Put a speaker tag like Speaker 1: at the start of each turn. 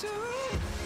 Speaker 1: to